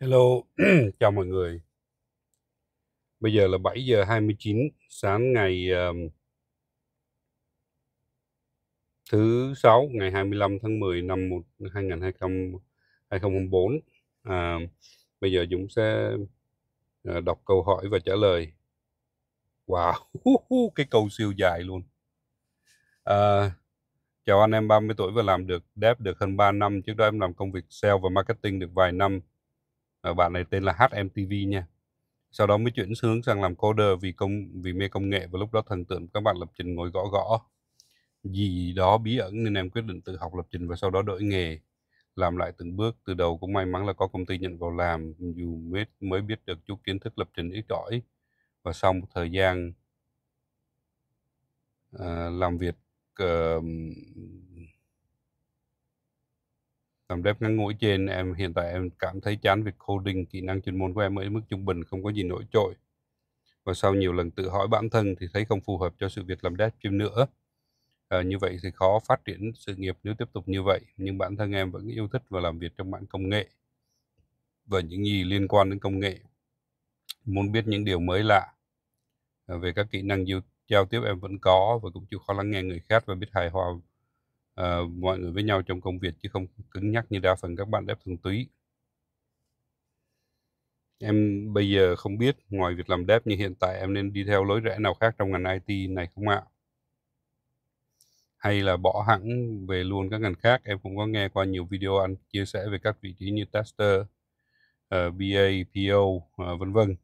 Hello, chào mọi người. Bây giờ là 7 giờ 29 sáng ngày um, thứ sáu ngày 25 tháng 10 năm 2020, 2024. À, bây giờ Dũng sẽ uh, đọc câu hỏi và trả lời. Wow, cái câu siêu dài luôn. À, chào anh em 30 tuổi và làm được dev được hơn 3 năm. Trước đó em làm công việc sale và marketing được vài năm Ờ, bạn này tên là HMTV nha. Sau đó mới chuyển hướng sang làm coder vì công vì mê công nghệ và lúc đó thần tượng các bạn lập trình ngồi gõ gõ. Gì đó bí ẩn nên em quyết định tự học lập trình và sau đó đổi nghề. Làm lại từng bước từ đầu cũng may mắn là có công ty nhận vào làm dù mới mới biết được chút kiến thức lập trình ít ỏi. Và sau một thời gian uh, làm việc uh, làm dev ngắn ngủi trên em hiện tại em cảm thấy chán việc coding kỹ năng chuyên môn của em ở mức trung bình không có gì nổi trội. Và sau nhiều lần tự hỏi bản thân thì thấy không phù hợp cho sự việc làm dev thêm nữa. À, như vậy thì khó phát triển sự nghiệp nếu tiếp tục như vậy nhưng bản thân em vẫn yêu thích và làm việc trong mạng công nghệ và những gì liên quan đến công nghệ. Muốn biết những điều mới lạ à, về các kỹ năng giao tiếp em vẫn có và cũng chịu khó lắng nghe người khác và biết hài hòa uh, mọi người với nhau trong công việc chứ không cứng nhắc như đa phần các bạn dev thuần túy em bây giờ không biết ngoài việc làm dev như hiện tại em nên đi theo lối rẽ nào khác trong ngành IT này không ạ? Hay là bỏ hẳn về luôn các ngành khác? Em cũng có nghe qua nhiều video anh chia sẻ về các vị trí như tester, ờ, uh, BA, PO, uh, ờ, vân vân.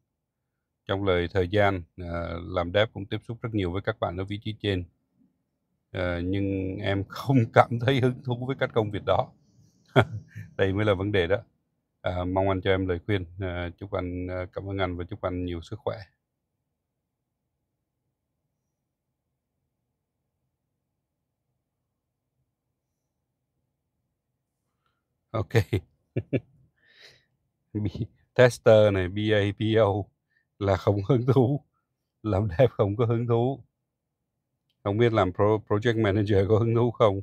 Trong lời thời gian uh, làm dev cũng tiếp xúc rất nhiều với các bạn ở vị trí trên. Ờ, nhưng em không cảm thấy hứng thú với các công việc đó. Đây mới là vấn đề đó. À, mong anh cho em lời khuyên. À, chúc anh cảm ơn anh và chúc anh nhiều sức khỏe. Ok. Tester này, BAPO là không hứng thú. Làm đẹp không có hứng thú. Không biết làm pro, project manager có hứng thú không?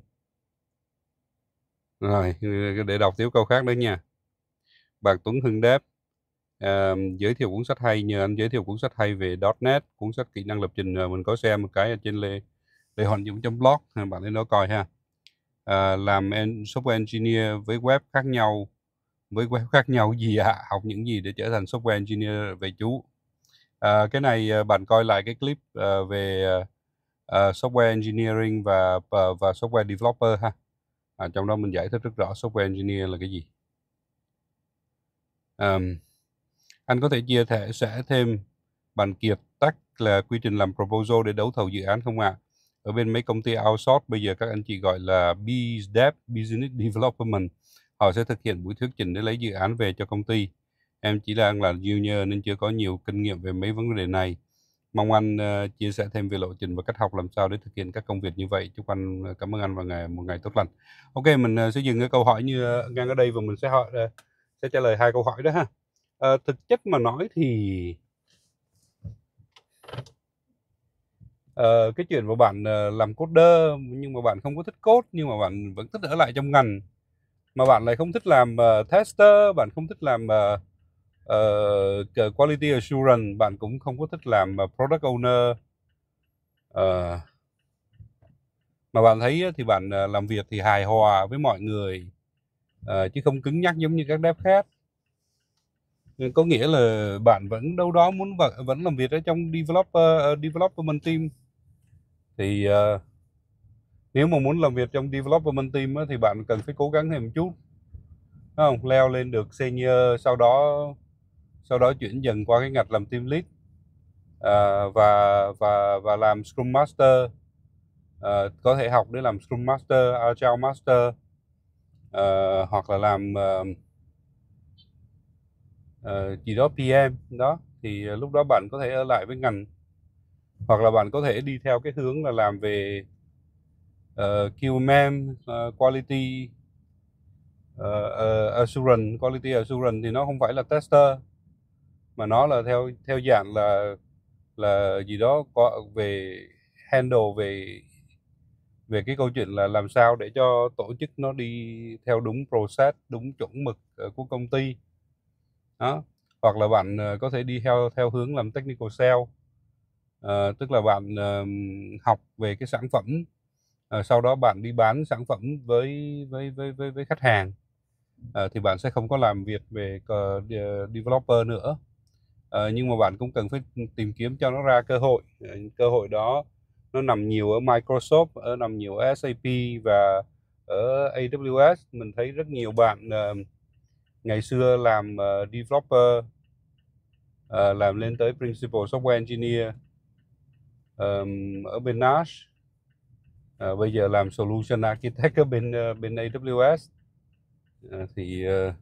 Rồi, ừ, để đọc tiếp câu khác nữa nha. Bạn Tuấn Hưng đáp, à, giới thiệu cuốn sách hay, nhờ anh giới thiệu cuốn sách hay về .NET, cuốn sách kỹ năng lập trình, à, mình có xem một cái ở trên lê, lê hoàn dũng blog à, bạn lên đó coi ha. À, làm en, software engineer với web khác nhau, với web khác nhau gì ạ? À? Học những gì để trở thành software engineer về chú? À, cái này à, bạn coi lại cái clip uh, về uh, uh, software engineering và và, và software developer ha à, trong đó mình giải thích rất rõ software engineer là cái gì um, anh có thể chia sẻ sẽ thêm bàn kiệt tắt là quy trình làm proposal để đấu thầu dự án không ạ? À? Ở bên mấy công ty outsource bây giờ các anh chị gọi là BDEV, Business Development. Họ sẽ thực hiện buổi thuyết trình để lấy dự án về cho công ty. Em chỉ đang là junior nên chưa có nhiều kinh nghiệm về mấy vấn đề này. Mong anh uh, chia sẻ thêm về lộ trình và cách học làm sao để thực hiện các công việc như vậy. Chúc anh uh, cảm ơn anh và ngày một ngày tốt lành. Ok, mình uh, sẽ dừng cái câu hỏi như uh, ngang ở đây và mình sẽ hỏi uh, sẽ trả lời hai câu hỏi đó ha. Uh, thực chất mà nói thì uh, cái chuyện mà bạn uh, làm coder nhưng mà bạn không có thích code nhưng mà bạn vẫn thích ở lại trong ngành mà bạn lại không thích làm uh, tester, bạn không thích làm uh, uh, quality assurance bạn cũng không có thích làm ờ, product owner. Uh, mà bạn thấy thì bạn làm việc thì hài hòa với mọi người uh, chứ không cứng nhắc giống như các dev khác. Có nghĩa là bạn vẫn đâu đó muốn vẫn, làm việc ở trong developer uh, development team. Thì uh, nếu mà muốn làm việc trong development team á, thì bạn cần phải cố gắng thêm một chút không? Leo lên được senior sau đó sau đó chuyển dần qua cái ngạch làm team lead à, và và và làm scrum master à, có thể học để làm scrum master agile master à, hoặc là làm à, uh, gì đó pm đó thì à, lúc đó bạn có thể ở lại với ngành hoặc là bạn có thể đi theo cái hướng là làm về à, uh, QMM uh, quality uh, uh, assurance. Quality assurance thì nó không phải là tester mà nó là theo theo dạng là là gì đó có về handle về về cái câu chuyện là làm sao để cho tổ chức nó đi theo đúng process đúng chuẩn mực ờ, của công ty. Đó hoặc là bạn ờ, có thể đi theo theo hướng làm technical sale. À, tức là bạn uh, học về cái sản phẩm à, sau đó bạn đi bán sản phẩm với với với với, với khách hàng. À, thì bạn sẽ không có làm việc về uh, developer nữa à, nhưng mà bạn cũng cần phải tìm kiếm cho nó ra cơ hội. Ờ, cơ hội đó nó nằm nhiều ở Microsoft ở nằm nhiều ở SAP và ở AWS mình thấy rất nhiều bạn uh, ngày xưa làm uh, developer uh, làm lên tới principal software engineer um, ở bên NAS uh, bây giờ làm solution architect ở bên uh, bên AWS uh, thì uh,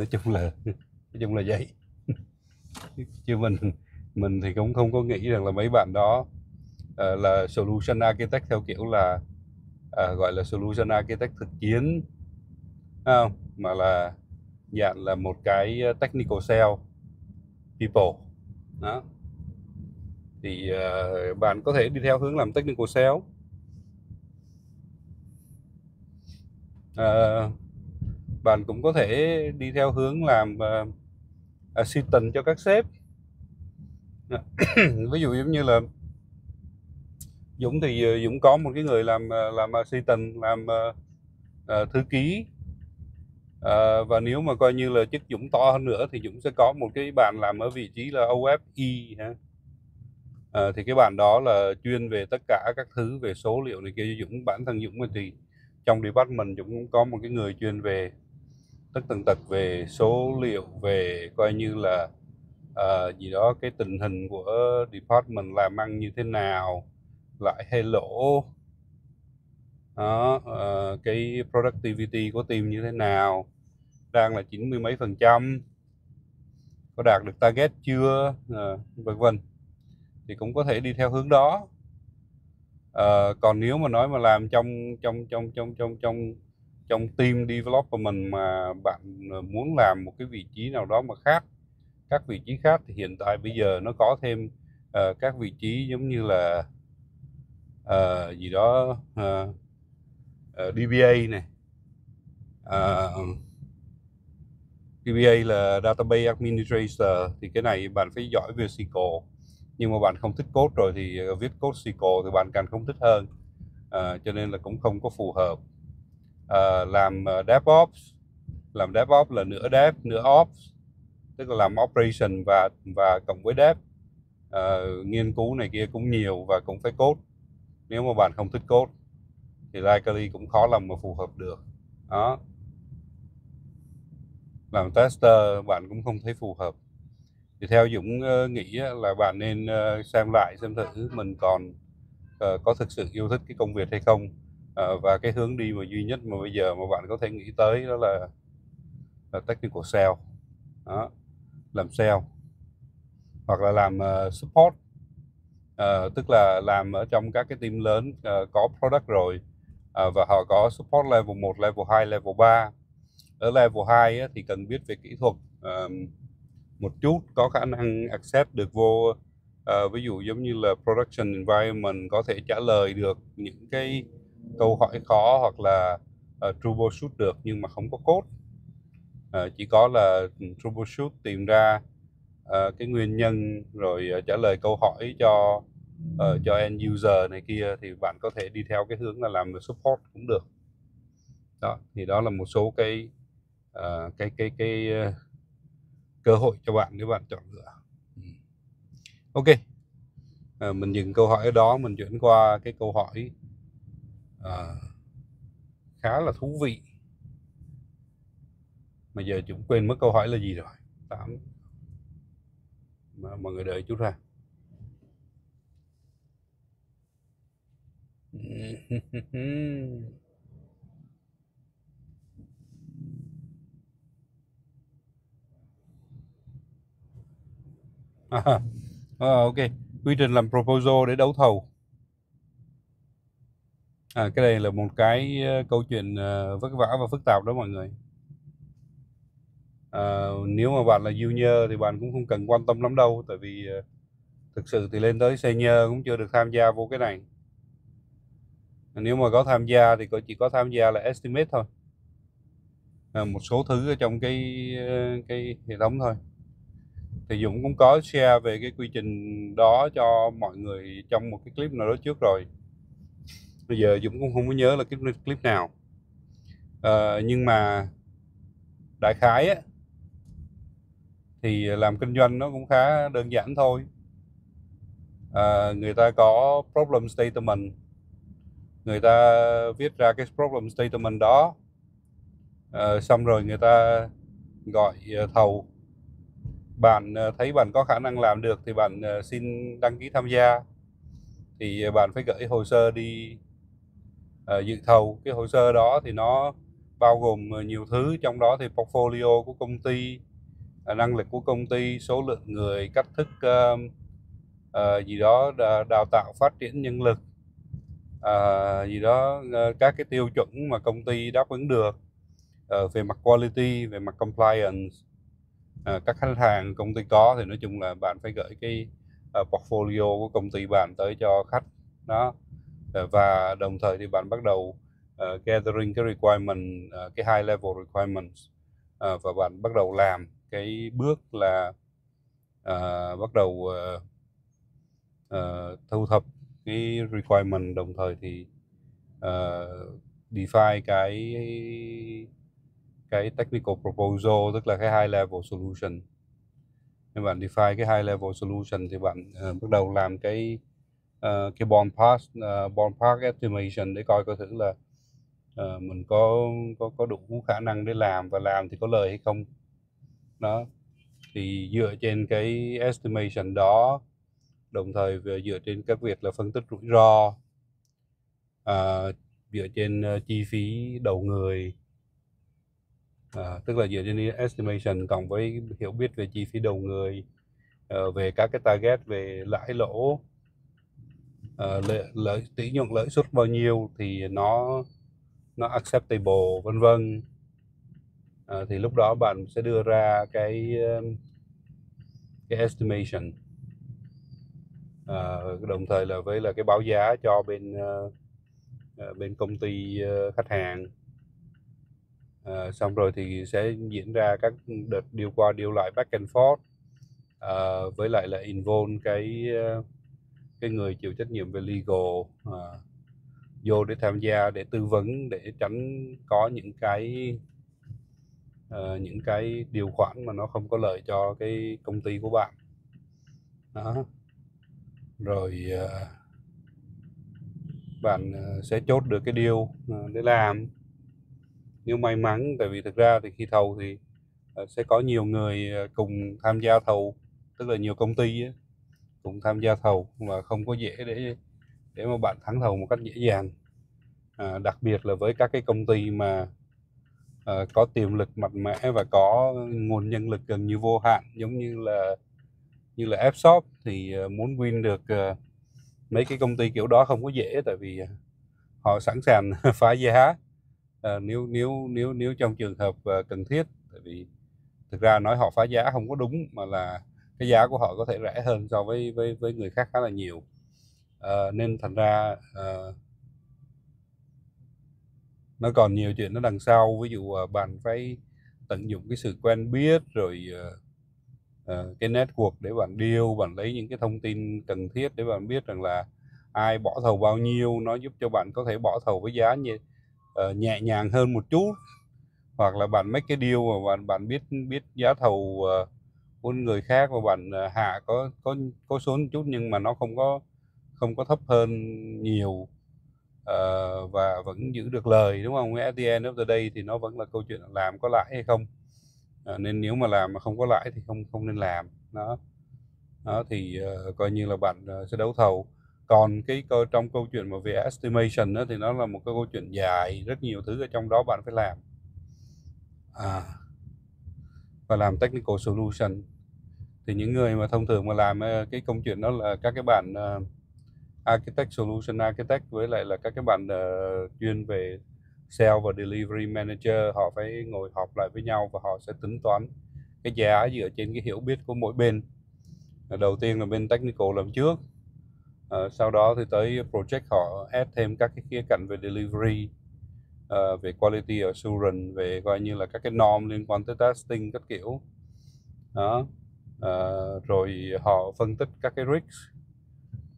nói chung là nói chung là vậy. Chứ mình mình thì cũng không có nghĩ rằng là mấy bạn đó uh, là solution architect theo kiểu là uh, gọi là solution architect thực chiến không? Mà là dạng là một cái ờ, technical sale people. Đó. Thì uh, bạn có thể đi theo hướng làm technical sale. Uh, bạn cũng có thể đi theo hướng làm uh, assistant cho các sếp. Ví dụ giống như là Dũng thì ờ, Dũng có một cái người làm ờ, làm assistant làm uh, uh, thư ký. Uh, và nếu mà coi như là chức Dũng to hơn nữa thì Dũng sẽ có một cái bạn làm ở vị trí là OFE ha uh, thì cái bạn đó là chuyên về tất cả các thứ về số liệu này kia Dũng. Bản thân Dũng thì trong department Dũng cũng có một cái người chuyên về tất tần tật về số liệu về coi như là uh, gì đó cái tình hình của department làm ăn như thế nào lại hay lỗ. Đó uh, cái productivity của team như thế nào đang là chín mươi mấy phần trăm. Có đạt được target chưa uh, vân vân. Thì cũng có thể đi theo hướng đó. Uh, còn nếu mà nói mà làm trong trong trong trong trong trong trong team development mà bạn ờ, muốn làm một cái vị trí nào đó mà khác các vị trí khác thì hiện tại bây giờ nó có thêm uh, các vị trí giống như là uh, gì đó uh, uh, DBA này. Uh, DBA là Database Administrator thì cái này bạn phải giỏi về SQL nhưng mà bạn không thích code rồi thì viết code SQL thì bạn càng không thích hơn. Uh, cho nên là cũng không có phù hợp uh, làm ờ, DevOps. Làm DevOps là nửa Dev nửa Ops tức là làm operation và và cộng với dev. Uh, nghiên cứu này kia cũng nhiều và cũng phải code. Nếu mà bạn không thích code thì likely cũng khó làm mà phù hợp được. Đó. Làm tester bạn cũng không thấy phù hợp. Thì theo Dũng uh, nghĩ là bạn nên uh, xem lại xem thử mình còn uh, có thực sự yêu thích cái công việc hay không à, và cái hướng đi mà duy nhất mà bây giờ mà bạn có thể nghĩ tới đó là, là technical sale. Đó làm sale. Hoặc là làm uh, support. Uh, tức là làm ở trong các cái team lớn uh, có product rồi uh, và họ có support level 1, level 2, level 3 ở level 2 á, thì cần biết về kỹ thuật uh, một chút có khả năng access được vô uh, ví dụ giống như là production environment có thể trả lời được những cái câu hỏi khó hoặc là uh, troubleshoot được nhưng mà không có code. Uh, chỉ có là ừ, troubleshoot tìm ra uh, cái nguyên nhân rồi uh, trả lời câu hỏi cho uh, cho end user này kia thì bạn có thể đi theo cái hướng là làm support cũng được. Đó thì đó là một số cái uh, cái cái cái uh, cơ hội cho bạn nếu bạn chọn lựa. Ừ. Ok. Uh, mình dừng câu hỏi ở đó mình chuyển qua cái câu hỏi à, khá là thú vị. Mà giờ chúng quên mất câu hỏi là gì rồi. Tám. Mà mọi người đợi chút ra à, à, ok. Quy trình làm proposal để đấu thầu à, cái này là một cái ờ, câu chuyện ờ, vất vả và phức tạp đó mọi người. À, nếu mà bạn là junior thì bạn cũng không cần quan tâm lắm đâu tại vì thực sự thì lên tới senior cũng chưa được tham gia vô cái này. Nếu mà có tham gia thì chỉ có tham gia là estimate thôi. À, một số thứ ở trong cái cái hệ thống thôi. Thì Dũng cũng có share về cái quy trình đó cho mọi người trong một cái clip nào đó trước rồi bây giờ Dũng cũng không có nhớ là cái clip nào. À, nhưng mà đại khái á thì làm kinh doanh nó cũng khá đơn giản thôi. À, người ta có problem statement. Người ta viết ra cái problem statement đó à, xong rồi người ta gọi thầu. Bạn thấy bạn có khả năng làm được thì bạn xin đăng ký tham gia. Thì bạn phải gửi hồ sơ đi Ờ, dự thầu cái hồ sơ đó thì nó bao gồm ờ, nhiều thứ. Trong đó thì portfolio của công ty ờ, năng lực của công ty số lượng người cách thức uh, uh, gì đó đào tạo phát triển nhân lực uh, gì đó uh, các cái tiêu chuẩn mà công ty đáp ứng được. Uh, về mặt quality về mặt compliance uh, các khách hàng công ty có thì nói chung là bạn phải gửi cái uh, portfolio của công ty bạn tới cho khách. Đó. uh, Ờ, và đồng thời thì bạn bắt đầu uh, gathering cái requirement uh, cái high level requirements uh, và bạn bắt đầu làm cái bước là uh, bắt đầu uh, uh, thu thập cái requirement. Đồng thời thì uh, define cái cái technical proposal tức là cái high level solution. Nếu bạn define cái high level solution thì bạn uh, bắt đầu làm cái uh, cái bond pass uh, ờ, bond pass estimation để coi coi thử là uh, mình có có có đủ khả năng để làm và làm thì có lời hay không. Đó thì dựa trên cái estimation đó đồng thời về dựa trên các việc là phân tích rủi ro uh, dựa trên uh, chi phí đầu người uh, tức là dựa trên estimation cộng với hiểu biết về chi phí đầu người uh, về các cái target về lãi lỗ Ờ, uh, lợi, lợi tỷ nhuận lợi suất bao nhiêu thì nó nó acceptable vân vân. À, thì lúc đó bạn sẽ đưa ra cái cái estimation. À, đồng thời là với là cái báo giá cho bên uh, bên công ty uh, khách hàng. À, xong rồi thì sẽ diễn ra các đợt điều qua điều lại back and forth à, với lại là involve cái cái người chịu trách nhiệm về legal à, vô để tham gia để tư vấn để tránh có những cái uh, những cái điều khoản mà nó không có lợi cho cái công ty của bạn. Đó. Rồi uh, bạn uh, sẽ chốt được cái điều uh, để làm. Nếu may mắn tại vì thực ra thì khi thầu thì uh, sẽ có nhiều người cùng tham gia thầu tức là nhiều công ty ấy, cùng tham gia thầu và không có dễ để để mà bạn thắng thầu một cách dễ dàng. À, đặc biệt là với các cái công ty mà à, có tiềm lực mạnh mẽ và có nguồn nhân lực gần như vô hạn giống như là như là Fshop thì à, muốn win được uh, mấy cái công ty kiểu đó không có dễ tại vì à, họ sẵn sàng phá giá. Uh, nếu nếu nếu nếu trong trường hợp uh, cần thiết tại vì thực ra nói họ phá giá không có đúng mà là cái giá của họ có thể rẻ hơn so với với với người khác khá là nhiều. À, nên thành ra à, nó còn nhiều chuyện nó đằng sau. Ví dụ à, bạn phải tận dụng cái sự quen biết rồi à, uh, cái network để bạn điêu bạn lấy những cái thông tin cần thiết để bạn biết rằng là ai bỏ thầu bao nhiêu. Nó giúp cho bạn có thể bỏ thầu với giá nhẹ, uh, nhẹ nhàng hơn một chút. Hoặc là bạn make cái deal mà bạn bạn biết biết giá thầu uh, của người khác và bạn ờ, hạ có có có xuống chút nhưng mà nó không có không có thấp hơn nhiều uh, và vẫn giữ được lời đúng không? At the end of the day thì nó vẫn là câu chuyện làm có lãi hay không. Uh, nên nếu mà làm mà không có lãi thì không không nên làm. Đó. Đó thì uh, coi như là bạn uh, sẽ đấu thầu. Còn cái câu trong câu chuyện mà về estimation đó, thì nó là một cái câu chuyện dài, rất nhiều thứ ở trong đó bạn phải làm. À, và làm technical solution. Thì những người mà thông thường mà làm ờ, cái công chuyện đó là các cái bạn uh, architect solution architect với lại là các cái bạn uh, chuyên về sale và delivery manager họ phải ngồi họp lại với nhau và họ sẽ tính toán cái giá dựa trên cái hiểu biết của mỗi bên. Đầu tiên là bên technical làm trước uh, sau đó thì tới project họ add thêm các cái khía cạnh về delivery uh, về quality assurance về coi như là các cái norm liên quan tới testing các kiểu. Đó. Uh, rồi họ phân tích các cái risk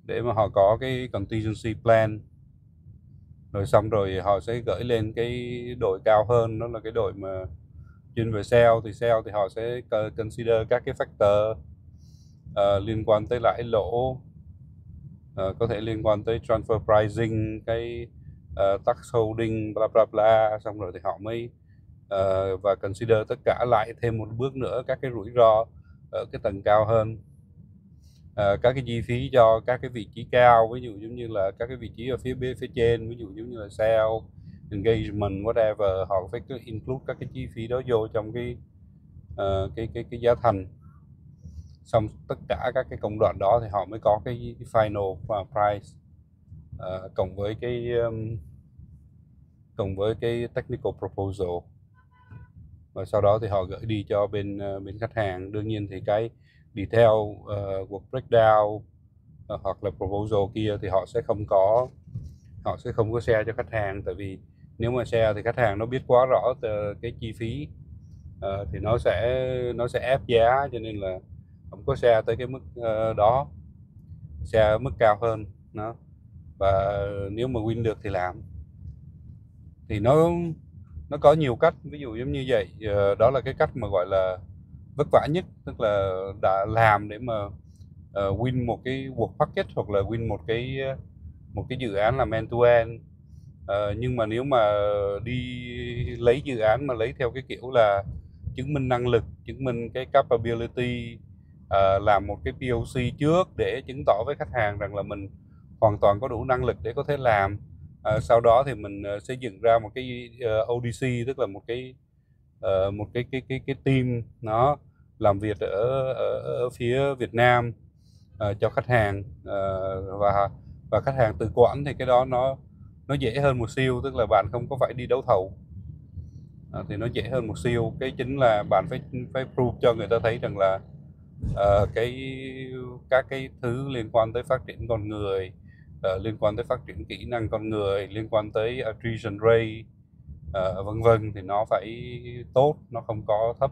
để mà họ có cái contingency plan. Rồi xong rồi họ sẽ gửi lên cái đội cao hơn đó là cái đội mà chuyên về sale. Thì sale thì họ sẽ consider các cái factor uh, liên quan tới lãi lỗ uh, có thể liên quan tới transfer pricing cái uh, tax holding bla bla bla xong rồi thì họ mới uh, và consider tất cả lại thêm một bước nữa các cái rủi ro ở cái tầng cao hơn. Uh, các cái chi phí cho các cái vị trí cao ví dụ giống như là các cái vị trí ở phía bên phía trên ví dụ giống như là sale engagement whatever họ phải cứ include các cái chi phí đó vô trong cái uh, cái cái cái giá thành. Xong tất cả các cái công đoạn đó thì họ mới có cái, cái final price à, cộng với cái um, cộng với cái technical proposal. Và sau đó thì họ gửi đi cho bên uh, bên khách hàng. Đương nhiên thì cái detail uh, work breakdown uh, hoặc là proposal kia thì họ sẽ không có họ sẽ không có share cho khách hàng. Tại vì nếu mà share thì khách hàng nó biết quá rõ cái chi phí uh, thì nó sẽ nó sẽ ép giá cho nên là không có share tới cái mức uh, đó share mức cao hơn nó và nếu mà win được thì làm. Thì nó nó có nhiều cách ví dụ giống như vậy. Ờ, đó là cái cách mà gọi là vất vả nhất tức là đã làm để mà uh, win một cái work package hoặc là win một cái một cái dự án làm end to end uh, ờ, nhưng mà nếu mà đi lấy dự án mà lấy theo cái kiểu là chứng minh năng lực chứng minh cái capability uh, làm một cái POC trước để chứng tỏ với khách hàng rằng là mình hoàn toàn có đủ năng lực để có thể làm. À, sau đó thì mình uh, xây dựng ra một cái ờ, uh, ODC tức là một cái uh, một cái cái cái cái team nó làm việc ở ở, ở phía Việt Nam uh, cho khách hàng uh, và và khách hàng tự quản thì cái đó nó nó dễ hơn một siêu tức là bạn không có phải đi đấu thầu. À, thì nó dễ hơn một siêu. Cái chính là bạn phải phải prove cho người ta thấy rằng là uh, cái các cái thứ liên quan tới phát triển con người uh, liên quan tới phát triển kỹ năng con người liên quan tới attrition rate uh, vân vân thì nó phải tốt nó không có thấp.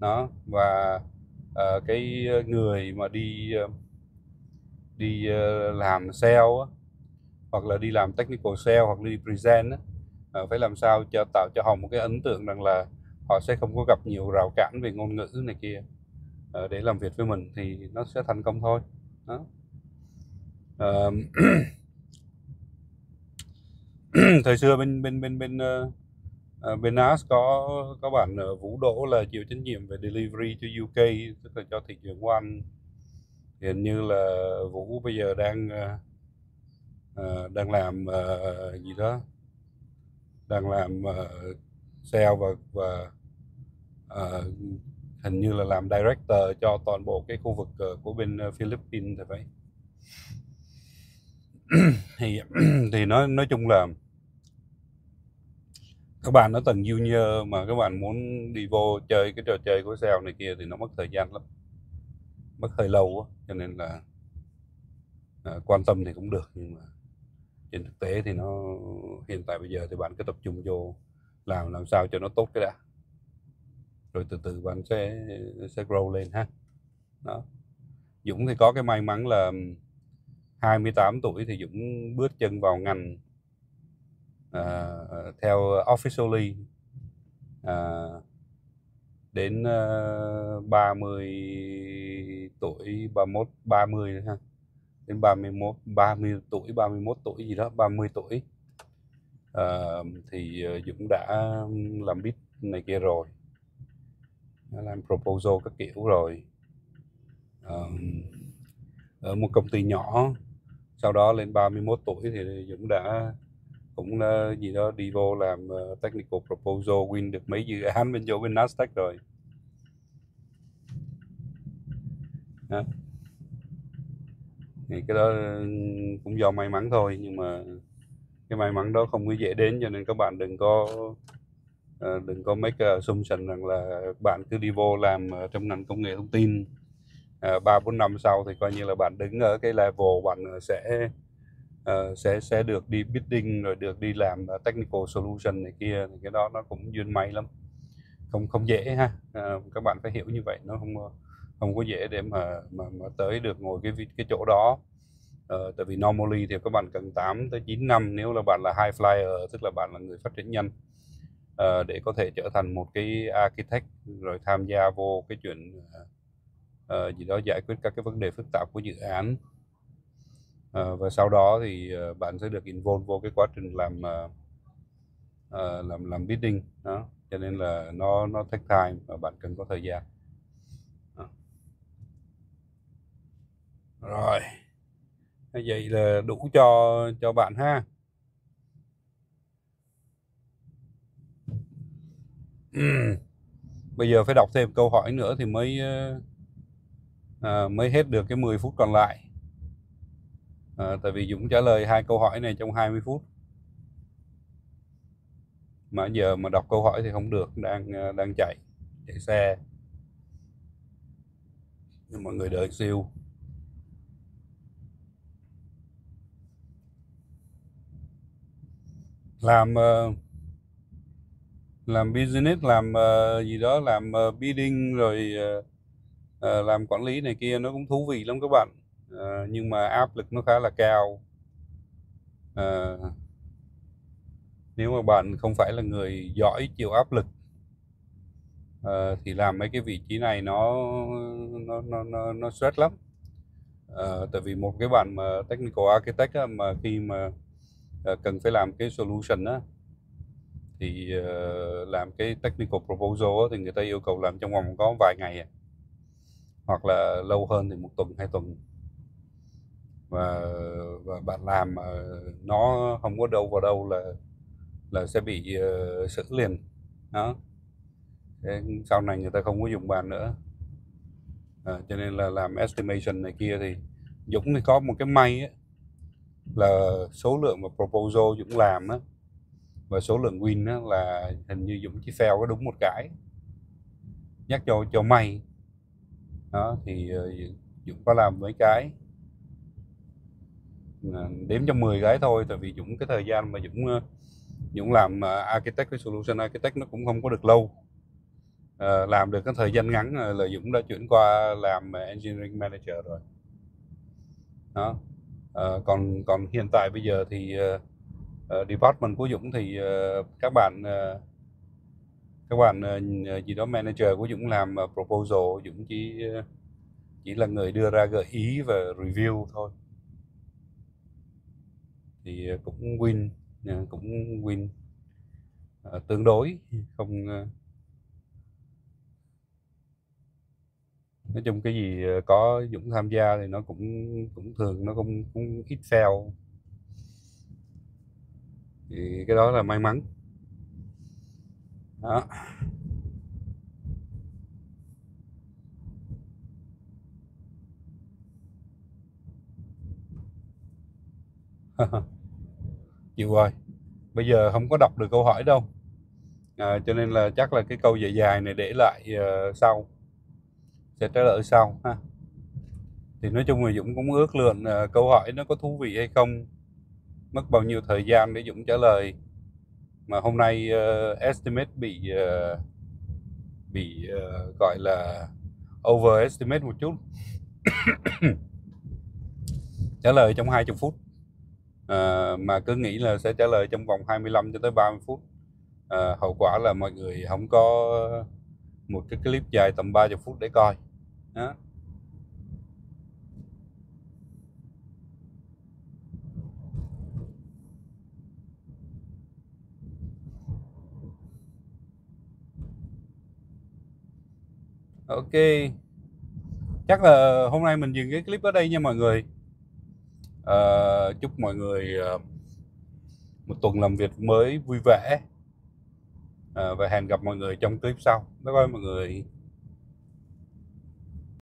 Nó và uh, cái người mà đi đi uh, làm sale hoặc là đi làm technical sale hoặc đi present uh, phải làm sao cho tạo cho họ một cái ấn tượng rằng là họ sẽ không có gặp nhiều rào cản về ngôn ngữ này kia. Uh, để làm việc với mình thì nó sẽ thành công thôi. Đó. Thời xưa bên bên bên bên uh, bên NAS có có bạn uh, ờ, Vũ Đỗ là chịu trách nhiệm về delivery cho UK tức là cho thị trường của Anh hiện như là Vũ bây giờ đang uh, đang làm uh, gì đó đang làm uh, sale và và uh, hình như là làm director cho toàn bộ cái khu vực uh, của bên Philippines thì phải. thì thì nói nói chung là các bạn ở tầng junior mà các bạn muốn đi vô chơi cái trò chơi của sale này kia thì nó mất thời gian lắm. Mất hơi lâu á cho nên là à, quan tâm thì cũng được nhưng mà trên thực tế thì nó hiện tại bây giờ thì bạn cứ tập trung vô làm làm sao cho nó tốt cái đã. Rồi từ từ bạn sẽ sẽ grow lên ha. Đó. Dũng thì có cái may mắn là 28 tuổi thì Dũng bước chân vào ngành uh, theo officially uh, à, đến ờ, uh, 30 tuổi 31 30 nữa ha đến 31 30 tuổi 31 tuổi gì đó 30 tuổi. Uh, thì ờ, Dũng đã làm bit này kia rồi làm proposal các kiểu rồi. Uh, ở một công ty nhỏ sau đó lên 31 tuổi thì Dũng đã cũng uh, gì đó đi vô làm uh, technical proposal win được mấy dự án bên chỗ bên Nasdaq rồi đó. thì cái đó ừ, cũng do may mắn thôi nhưng mà cái may mắn đó không có dễ đến cho nên các bạn đừng có uh, đừng có make assumption rằng là bạn cứ đi vô làm trong ngành công nghệ thông tin Ờ, ba bốn năm sau thì coi như là bạn đứng ở cái level bạn ờ, sẽ uh, sẽ sẽ được đi bidding rồi được đi làm technical solution này kia thì cái đó nó cũng duyên may lắm. Không không dễ ha. Uh, các bạn phải hiểu như vậy nó không không có dễ để mà mà, mà tới được ngồi cái cái chỗ đó. Uh, tại vì normally thì các bạn cần 8 tới 9 năm nếu là bạn là high flyer tức là bạn là người phát triển nhanh. Uh, để có thể trở thành một cái architect rồi tham gia vô cái chuyện uh, uh, gì đó giải quyết các cái vấn đề phức tạp của dự án. Uh, và sau đó thì uh, bạn sẽ được involve vô cái quá trình làm uh, uh, làm làm bidding đó. Cho nên là nó nó take time và bạn cần có thời gian. Rồi. Vậy là đủ cho cho bạn ha. Bây giờ phải đọc thêm câu hỏi nữa thì mới à, mới hết được cái 10 phút còn lại. À, tại vì Dũng trả lời hai câu hỏi này trong 20 phút. Mà giờ mà đọc câu hỏi thì không được đang ờ, đang chạy chạy xe. Nhưng mọi người đợi siêu làm làm business làm gì đó làm bidding rồi Ờ, làm quản lý này kia nó cũng thú vị lắm các bạn. À, nhưng mà áp lực nó khá là cao. À, nếu mà bạn không phải là người giỏi chịu áp lực à, thì làm mấy cái vị trí này nó nó nó nó, nó stress lắm. À, tại vì một cái bạn mà technical architect á, mà khi mà cần phải làm cái solution á thì uh, làm cái technical proposal á, thì người ta yêu cầu làm trong vòng có vài ngày à hoặc là lâu hơn thì một tuần hai tuần. Và và bạn làm mà nó không có đâu vào đâu là là sẽ bị ờ, uh, xử liền. Đó. Thế sau này người ta không có dùng bàn nữa. À, cho nên là làm estimation này kia thì Dũng thì có một cái may ấy, là số lượng mà proposal Dũng làm á và số lượng win á, là hình như Dũng chỉ fail có đúng một cái. Nhắc cho cho may đó thì ờ, Dũng có làm mấy cái. Ờ, đếm trong 10 cái thôi tại vì Dũng cái thời gian mà Dũng ờ, Dũng làm architect với solution architect nó cũng không có được lâu. À, làm được cái thời gian ngắn là Dũng đã chuyển qua làm engineering manager rồi. Đó. À, còn còn hiện tại bây giờ thì uh, department của Dũng thì uh, các bạn uh, các bạn ờ, ờ, gì đó manager của Dũng làm ờ, proposal, Dũng chỉ chỉ là người đưa ra gợi ý và review thôi. Thì cũng win cũng win. Tương đối, không nói chung cái gì có Dũng tham gia thì nó cũng cũng thường nó cũng cũng ít fail. Thì cái đó là may mắn đó. Chịu rồi. Bây giờ không có đọc được câu hỏi đâu. À, cho nên là chắc là cái câu dài dài này để lại uh, sau. Sẽ trả lời sau ha. Thì nói chung là Dũng cũng ước lượng uh, câu hỏi nó có thú vị hay không mất bao nhiêu thời gian để Dũng trả lời mà hôm nay uh, estimate bị uh, bị uh, gọi là overestimate một chút. Trả lời trong 20 phút. À, mà cứ nghĩ là sẽ trả lời trong vòng 25 cho tới 30 phút. À, hậu quả là mọi người không có một cái clip dài tầm 30 phút để coi. Đó. Ok. Chắc là hôm nay mình dừng cái clip ở đây nha mọi người. À, chúc mọi người ờ, một tuần làm việc mới vui vẻ. À, và hẹn gặp mọi người trong clip sau. Bye bye mọi người.